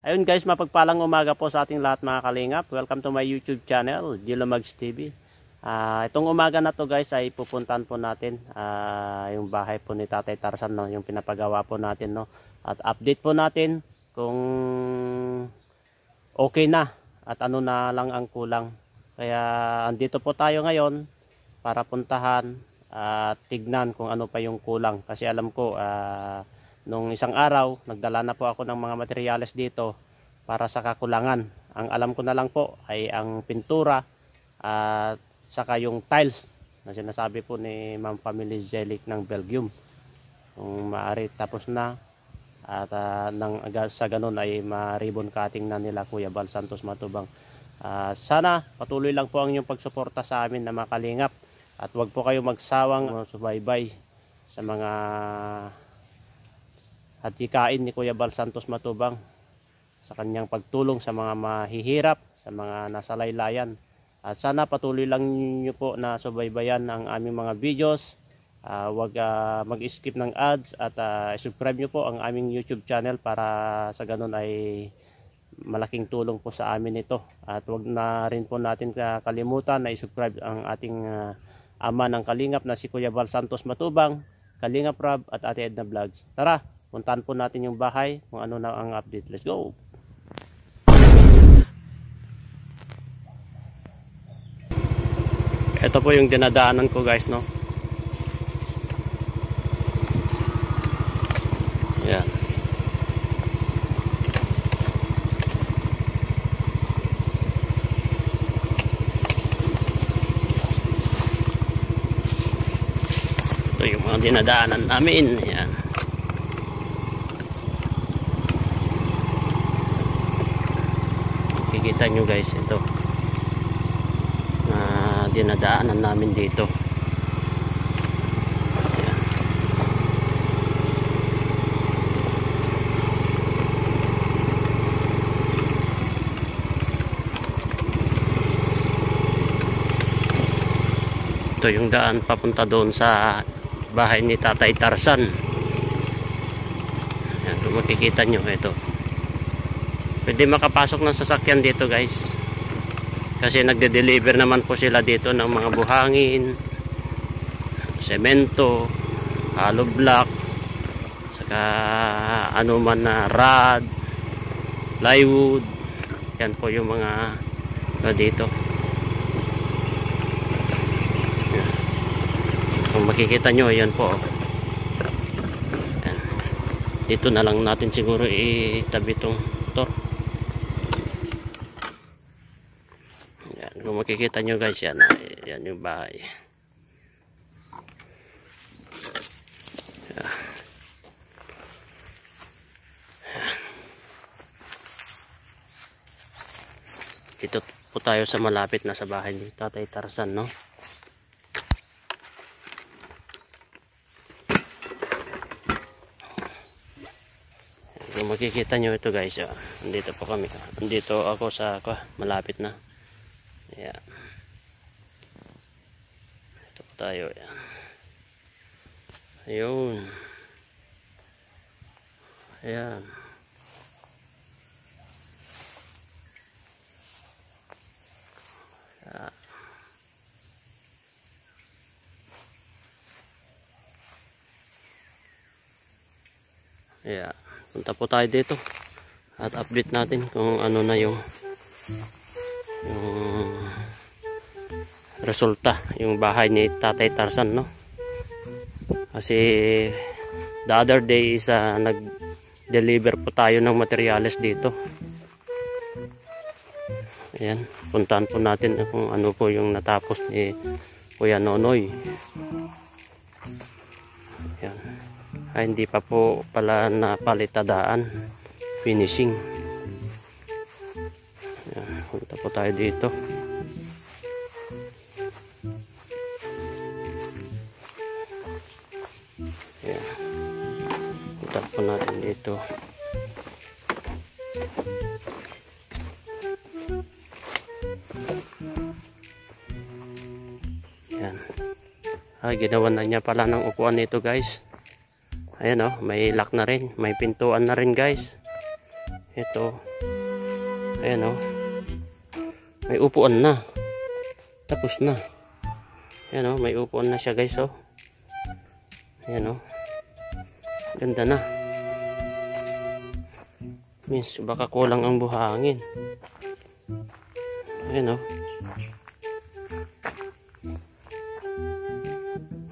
Ayun guys, mapagpalang umaga po sa ating lahat mga kalingap. Welcome to my YouTube channel, Dilomags TV. Ah, itong umaga na to guys ay pupuntahan po natin ah, yung bahay po ni Tatay Tarzan no, yung pinapagawa po natin no. At update po natin kung okay na at ano na lang ang kulang. Kaya andito po tayo ngayon para puntahan at tignan kung ano pa yung kulang kasi alam ko ah, nung isang araw nagdala na po ako ng mga materyales dito para sa kakulangan. Ang alam ko na lang po ay ang pintura at saka yung tiles na sinasabi po ni Ma'am Family Zelic ng Belgium. Kung maaari tapos na at ah, nang sa ganun ay ma-ribbon cutting na nila Kuya Bal Santos Matubang. Ah, sana patuloy lang po ang inyong pagsuporta sa amin na makalingap at wag po kayo magsawang subaybay sa mga hatikain ni Kuya Bal Santos Matubang sa kanyang pagtulong sa mga mahihirap, sa mga nasa laylayan. At sana patuloy lang niyo po na subaybayan ang aming mga videos. Ah, wag ah, mag-skip ng ads at ah, subscribe niyo po ang aming YouTube channel para sa ganun ay malaking tulong po sa amin ito. At wag na rin po natin kalimutan na i-subscribe ang ating ah, ama ng Kalingap na si Kuya Val Santos Matubang, Kalingap Rob at Ate Edna Vlogs. Tara, puntahan po natin yung bahay kung ano na ang update. Let's go! Ito po yung dinadaanan ko guys no. Yan. Ito yung mga dinadaanan namin. Yan. Kikita nyo guys ito na dinadaanan namin dito. Ito yung daan papunta doon sa bahay ni Tatay Tarzan. Ayan, kung makikita nyo ito. Pwede makapasok ng sasakyan dito guys. Kasi nagde-deliver naman po sila dito ng mga buhangin semento hollow block saka ano man na rod plywood. Yan po yung mga ano dito. Kung makikita nyo yan po yan. dito na lang natin siguro itabi itong motor Yan, kung makikita nyo guys yan, ay, yan yung bahay. Yan. Dito po tayo sa malapit na sa bahay ni Tatay Tarzan, no? Kung makikita nyo ito guys, ah, andito po kami. Andito ako sa ah, malapit na. Ayan. Ito po tayo. Ayan. Ayun. Ayan. Ayan. Ayan. Punta po tayo dito. At update natin kung ano na yung yung resulta yung bahay ni Tatay Tarzan no? Kasi the other day is uh, nag deliver po tayo ng materyales dito. Ayan puntahan po natin kung ano po yung natapos ni Kuya Nonoy. Ayan. Ay hindi pa po pala napalitadaan. Finishing. Ayan, punta po tayo dito. Ayan. Ah, ginawa na niya pala ng upuan nito guys. Ayan oh, may lock na rin. May pintuan na rin guys. Ito. Ayan oh. May upuan na. Tapos na. Ayan oh, may upuan na siya guys oh. Ayan oh. Ganda na. Means baka kulang ang buhangin. Ayan oh.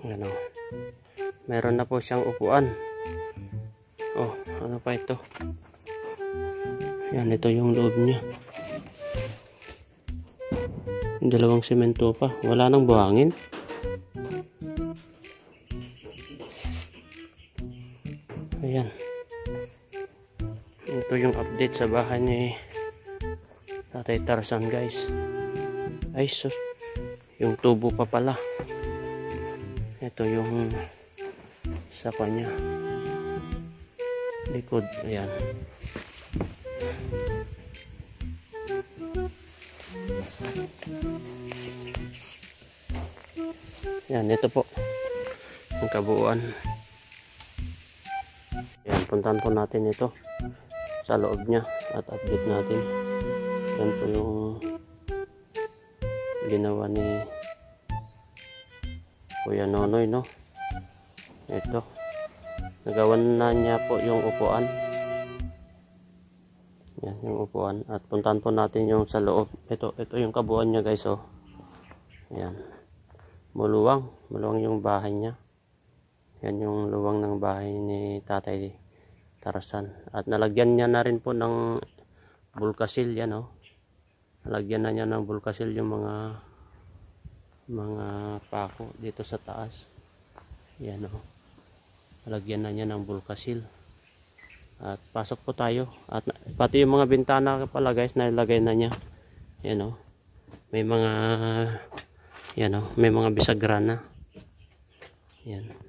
Ayan oh. Meron na po siyang upuan. Oh, ano pa ito? Yan, ito yung loob niya. Dalawang semento pa. Wala nang buhangin. Sa bahay ni Tatay Tarzan guys. Ay sus. Yung tubo pa pala. Ito yung sa kanya. Likod. Ayan. Yan, ito po. Ang kabuuan. Yan, puntahan po natin ito sa loob niya at update natin. Yan po yung ginawa ni Kuya Nonoy, no? Ito. Nagawan na niya po yung upuan. Yan, yung upuan. At puntahan po natin yung sa loob. Ito, ito yung kabuuan niya guys, oh. Yan. Muluwang. Muluwang yung bahay niya. Yan yung luwang ng bahay ni Tatay Tarzan. At nalagyan niya na rin po ng bulkasil yan oh. Nalagyan na niya ng bulkasil yung mga mga pako dito sa taas. Yan oh. Nalagyan na niya ng bulkasil. At pasok po tayo. At pati yung mga bintana pala guys nalagay na niya. Yan oh. May mga yan oh, may mga bisagra na. Yan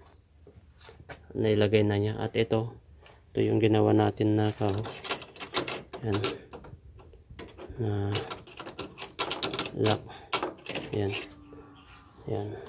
nailagay na niya at ito ito yung ginawa natin na kao yan. Na lock. Yan. Yan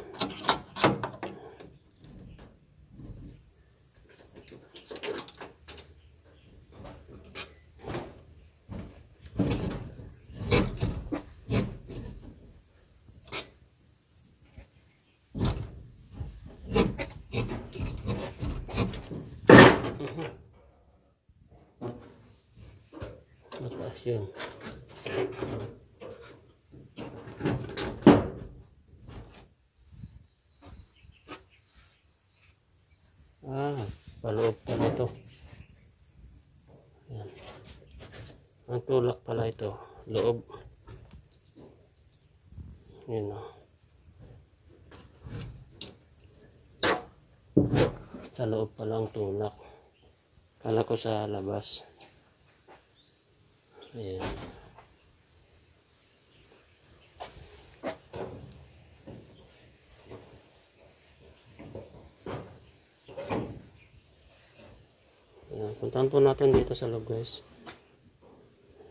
mataas yun. Ah paloob pala ito yan ang tulak pala ito. Loob. Yun o sa loob pala ang tulak. Kala ko sa labas Ayan. Ayan. Puntahan po natin dito sa loob guys.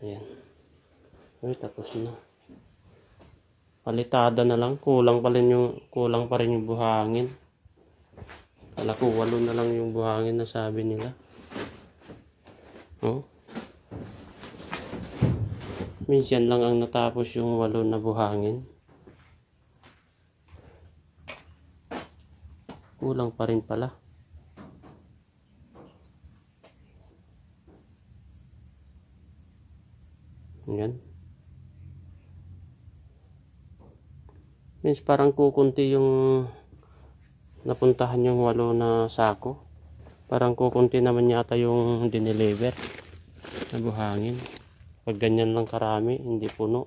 Ayan. Ay, tapos na. Palitada na lang. Kulang pa rin yung, kulang pa rin yung buhangin. Kala ko walo na lang yung buhangin na sabi nila. Oh. Minsan lang ang natapos yung walo na buhangin. Kulang pa rin pala. Yan. Means parang kukunti yung napuntahan yung walo na sako. Parang kukunti naman yata yung dineliver na buhangin. Pag ganyan lang karami, hindi puno.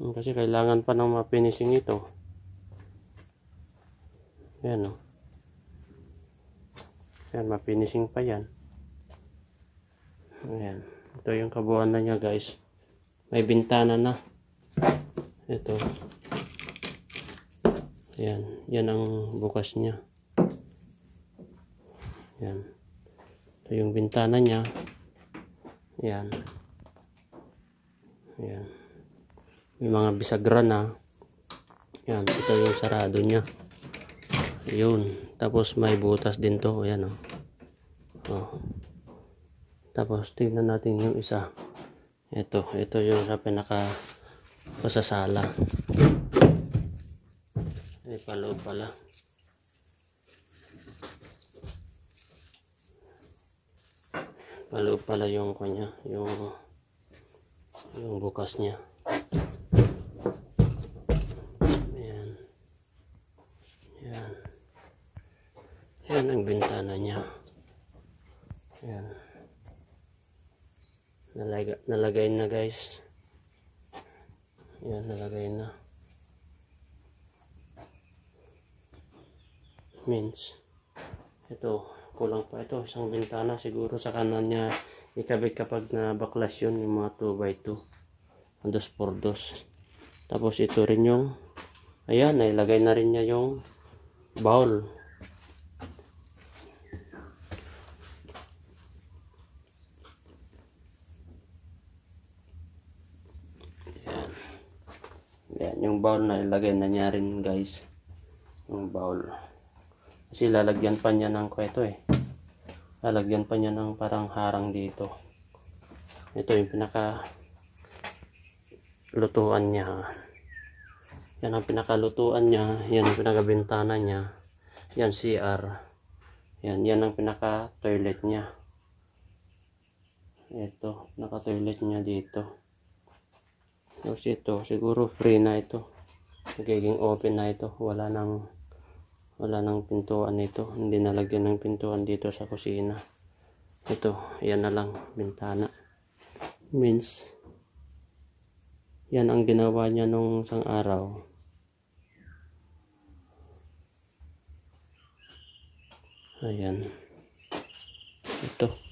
Kasi kailangan pa ng mapinising ito. Yan o. Yan, mapinising pa yan. Ayan. Ito yung kabuuan na niya guys. May bintana na. Ito. Yan. Yan ang bukas niya. Yan. Ito yung bintana niya. Yan. Yan. May mga bisagra na. Yan. Ito yung sarado niya. Yun. Tapos may butas din to. Ayan o. Oh. Tapos tignan natin yung isa. Ito, ito yung sa pinaka pasasala. Ay paloob pala. Paloob pala yung kanya, yung yung bukas niya. Ayan. Ayan. Ayan ang bintana niya. Ayan. Nalagay, nalagay na guys. Ayan, nalagay na. Means, ito, kulang pa ito. Isang bintana siguro sa kanan niya ikabit kapag na baklas yun, yung mga 2x2. Ang dos por dos. Tapos ito rin yung, ayan, nailagay na rin niya yung bowl. Ayan. Ayan, yung bowl na ilagay na niya rin guys. Yung bowl. Kasi lalagyan pa niya ng kweto eh. Lalagyan pa niya ng parang harang dito. Ito yung pinaka lutuan niya. Yan ang pinakalutuan niya. Yan ang pinakabintana niya. Yan CR. Yan, yan ang pinaka toilet niya. Ito, naka toilet niya dito. Tapos ito, siguro free na ito. Nagiging open na ito. Wala nang wala nang pintuan nito. Hindi nalagyan ng pintuan dito sa kusina. Ito, yan na lang, bintana. Means, yan ang ginawa niya nung isang araw. Ayan. Ito.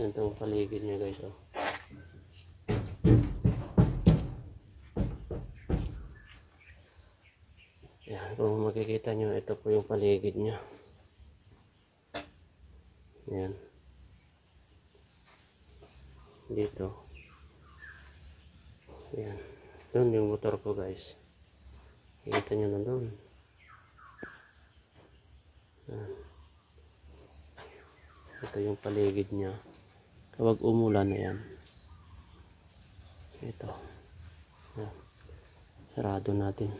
Yan itong paligid niya guys. Oh. Yan, kung makikita nyo, ito po yung paligid niya. Yan. Dito. Yan. Doon yung motor ko guys. Kita nyo na doon. Yan. Ito yung paligid niya. Kapag umulan na yan. Ito. Yan. Sarado natin.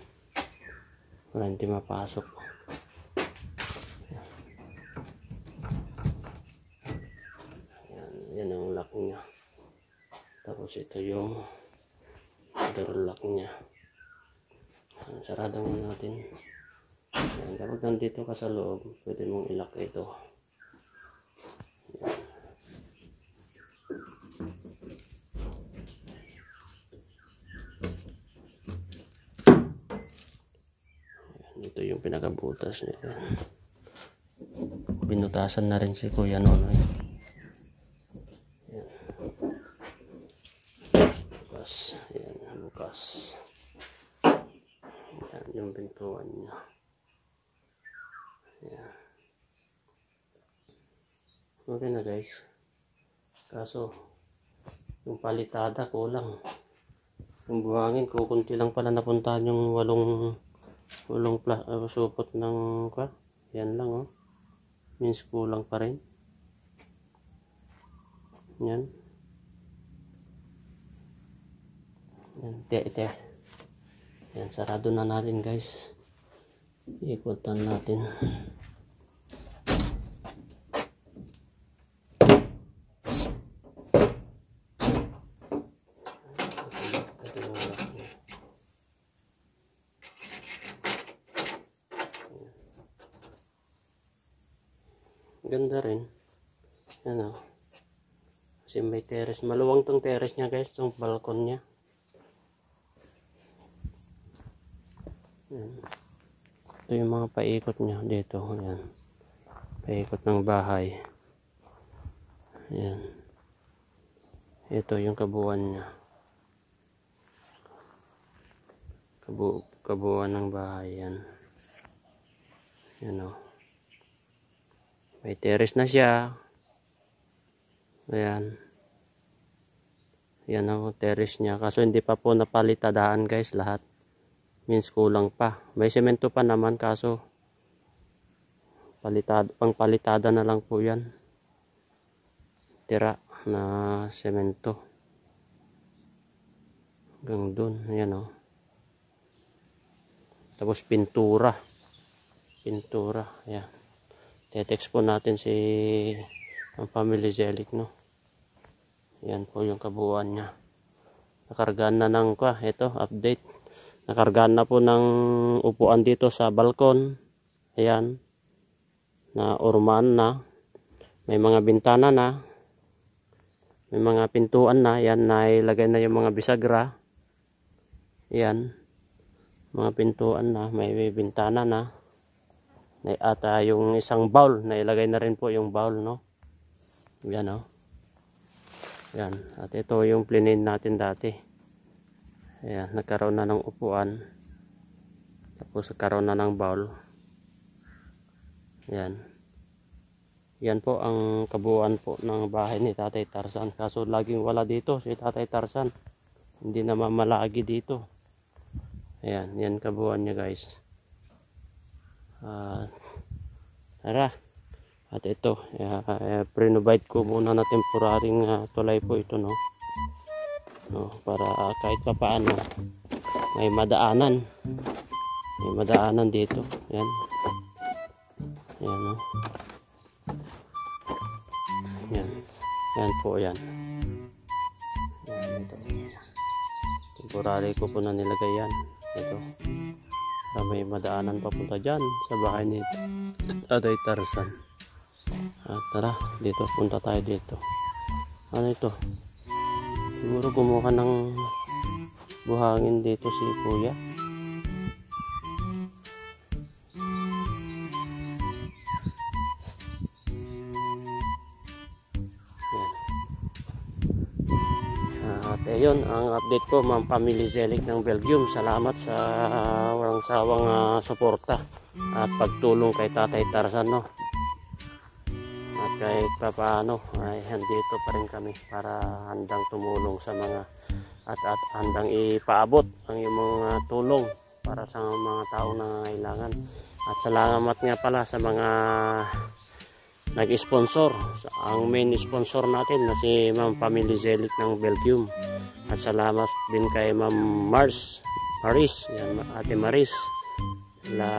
Wala hindi mapasok. Yan, yan ang lock niya. Tapos ito yung door lock niya. Yan, sarado muna natin. Yan, kapag nandito ka sa loob, pwede mong ilock ito. Ito yung pinakabutas niya. Binutasan na rin si Kuya Nonoy. Yan. Bukas. Yan, bukas. Yan yung pintuan niya. Yan. Okay na guys. Kaso, yung palitada kulang. Yung buhangin, kukunti lang pala napuntahan yung walong Walang pla uh, supot ng kwa. Yan lang oh. Means kulang pa rin. Yan. Yan, te, te. Yan, sarado na natin guys. Ikutan natin. Ito yung lock niya. Ganda rin. Ano. Kasi may terrace. Maluwang tong terrace niya guys. Tong balkon niya. Yan. Ito yung mga paikot niya dito. Yan. Paikot ng bahay. Yan. Ito yung kabuuan niya. Kabu kabuuan ng bahay yan. Yan o. May terrace na siya. Ayan. Yan ang terrace niya. Kaso hindi pa po napalitadaan guys lahat. Means kulang pa. May semento pa naman kaso palitad, pang palitada na lang po yan. Tira na semento. Hanggang dun. Ayan o. Oh. Tapos pintura. Pintura. Ayan. Tetext po natin si ang family Zelic no. Yan po yung kabuuan niya. Nakargaan na ng kwa, ito update. Nakargaan na po ng upuan dito sa balkon. Ayan. Na urmaan na. May mga bintana na. May mga pintuan na. Yan na ilagay na yung mga bisagra. Yan. Mga pintuan na. May bintana na at uh, yung isang bowl na ilagay na rin po yung bowl no yan no yan. At ito yung plinin natin dati. Yan nagkaroon na ng upuan. Tapos nagkaroon na ng bowl. Yan. Yan po ang kabuuan po ng bahay ni Tatay Tarzan. Kaso laging wala dito si Tatay Tarzan. Hindi na mamalagi dito. Ayan yan kabuuan niya guys. Uh, tara at ito uh, uh, pre-provide ko muna na temporaring uh, tulay po ito no, no para uh, kahit pa paano may madaanan. May madaanan dito. Yan. Yan no? Yan. Yan po yan. Yan ito. Temporary ko po na nilagay yan. Ito. Para may madaanan papunta dyan sa bahay ni Tatay Tarzan at tara dito punta tayo dito. Ano ito? Siguro kumuha ng buhangin dito si kuya. Ayun ang update ko ma'am family Zelig ng Belgium. Salamat sa uh, walang sawang uh, suporta at pagtulong kay tatay Tarzan no kahit pa paano ay handito pa rin kami para handang tumulong sa mga at, at handang ipaabot ang yung mga tulong para sa mga taong nangangailangan at salamat nga pala sa mga nag-sponsor ang main sponsor natin na si Ma'am Family Zelic ng Belgium. At salamat din kay Ma'am Mars Maris yan, Ate Maris la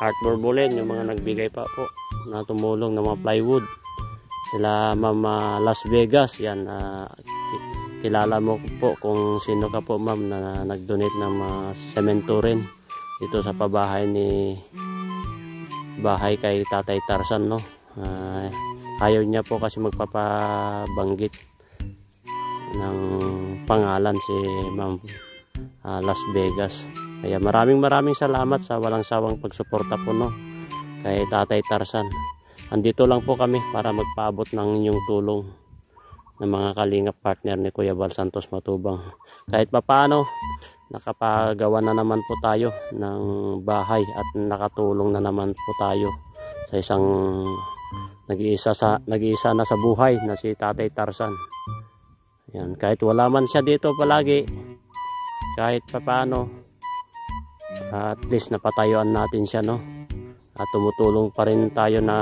Heart Borbolen yung mga nagbigay pa po na tumulong ng mga plywood. Sila Ma'am uh, Las Vegas yan uh, kilala mo po kung sino ka po ma'am na nag-donate ng mga semento rin dito sa pabahay ni bahay kay Tatay Tarsan no? Uh, ayaw niya po kasi magpapabanggit ng pangalan si Ma'am uh, Las Vegas. Kaya maraming maraming salamat sa walang sawang pagsuporta po no kay Tatay Tarsan andito lang po kami para magpaabot ng inyong tulong ng mga kalingap partner ni Kuya Val Santos Matubang kahit papaano nakapagawa na naman po tayo ng bahay at nakatulong na naman po tayo sa isang nag-iisa sa nag-iisa na sa buhay na si Tatay Tarsan. Yan, kahit wala man siya dito palagi, kahit papaano at least napatayuan natin siya no. At tumutulong pa rin tayo na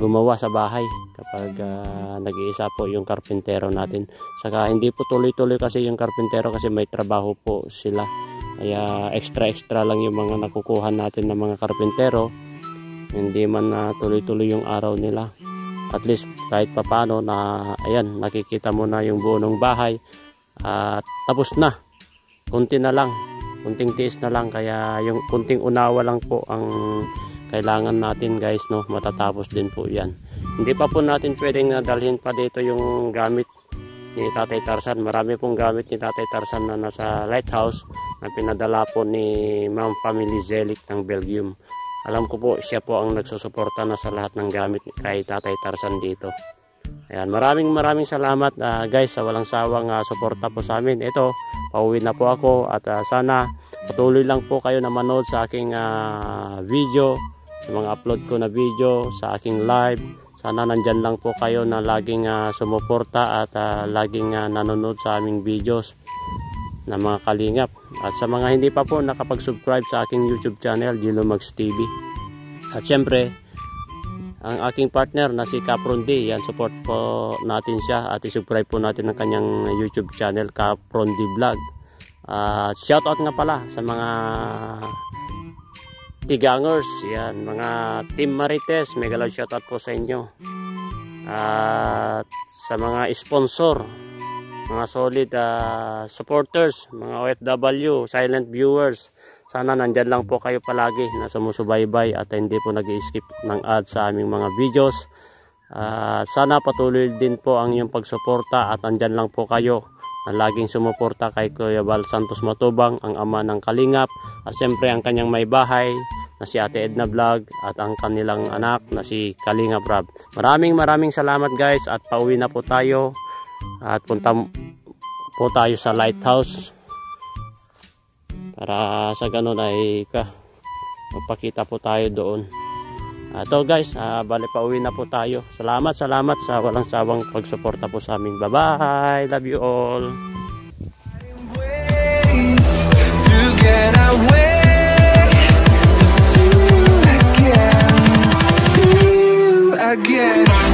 gumawa sa bahay kapag uh, nag-iisa po yung karpintero natin. Saka hindi po tuloy-tuloy kasi yung karpintero kasi may trabaho po sila. Kaya extra-extra lang yung mga nakukuha natin ng mga karpintero. Hindi man na tuloy-tuloy yung araw nila. At least kahit papano na ayan nakikita mo na yung buo ng bahay. At tapos na. Kunti na lang kunting tiis na lang kaya yung kunting unawa lang po ang kailangan natin guys no? Matatapos din po yan. Hindi pa po natin pwedeng dalhin pa dito yung gamit ni Tatay Tarsan marami pong gamit ni Tatay Tarsan na nasa lighthouse na pinadala po ni Ma'am Family Zelic ng Belgium. Alam ko po siya po ang nagsusuporta na sa lahat ng gamit kay Tatay Tarsan dito Ayan, maraming maraming salamat uh, guys sa walang sawang uh, suporta po sa amin ito pauwi na po ako at uh, sana patuloy lang po kayo na manood sa aking uh, video sa mga upload ko na video, sa aking live. Sana nandyan lang po kayo na laging ah, sumuporta at ah, laging ah, nanonood sa aming videos na mga kalingap. At sa mga hindi pa po nakapag-subscribe sa aking YouTube channel, Gilo Mags TV. At syempre, ang aking partner na si Capron D, yan support po natin siya at i-subscribe po natin ang kanyang YouTube channel Capron D Vlog. At shout out nga pala sa mga tigangers, yan, mga Team Marites, mega loud shout out po sa inyo. At sa mga sponsor, mga solid ah, supporters, mga OFW, silent viewers, sana nandyan lang po kayo palagi na sumusubaybay at hindi po nag skip ng ads sa aming mga videos. Ah, sana patuloy din po ang iyong pagsuporta at nandyan lang po kayo na laging sumuporta kay Kuya Val Santos Matubang, ang ama ng Kalingap, at siyempre ang kanyang may bahay na si Ate Edna Vlog at ang kanilang anak na si Kalingap Rob. Maraming maraming salamat guys at pauwi na po tayo at punta po tayo sa lighthouse para sa ganun ay ka magpakita po tayo doon. Ito guys ah, uh, bali pa uwi na po tayo. Salamat salamat sa walang sawang pagsuporta po sa amin bye bye love you all. To get away again.